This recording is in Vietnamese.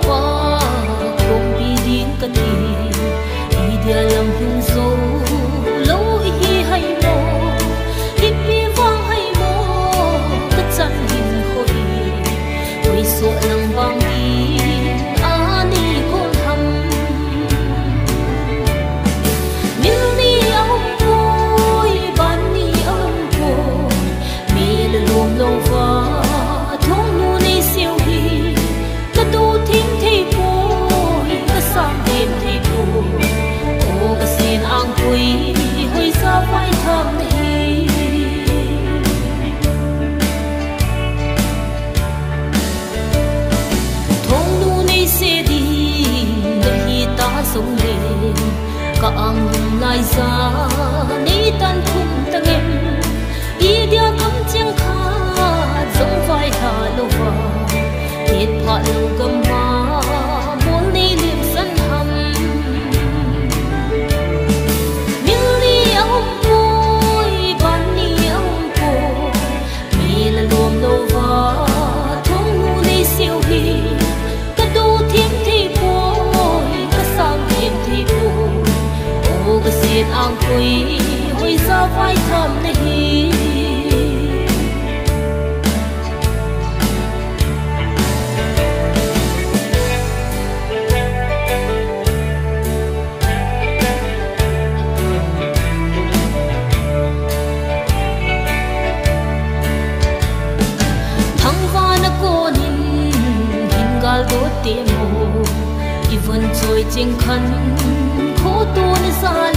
我。Sống lên. Cả ang lai ra ni tan thum ta nghe ang quý, hồi do vai thầm hi thăng va na cô nín hin gal do tiêm mồ even trôi trên khăn khổ tu na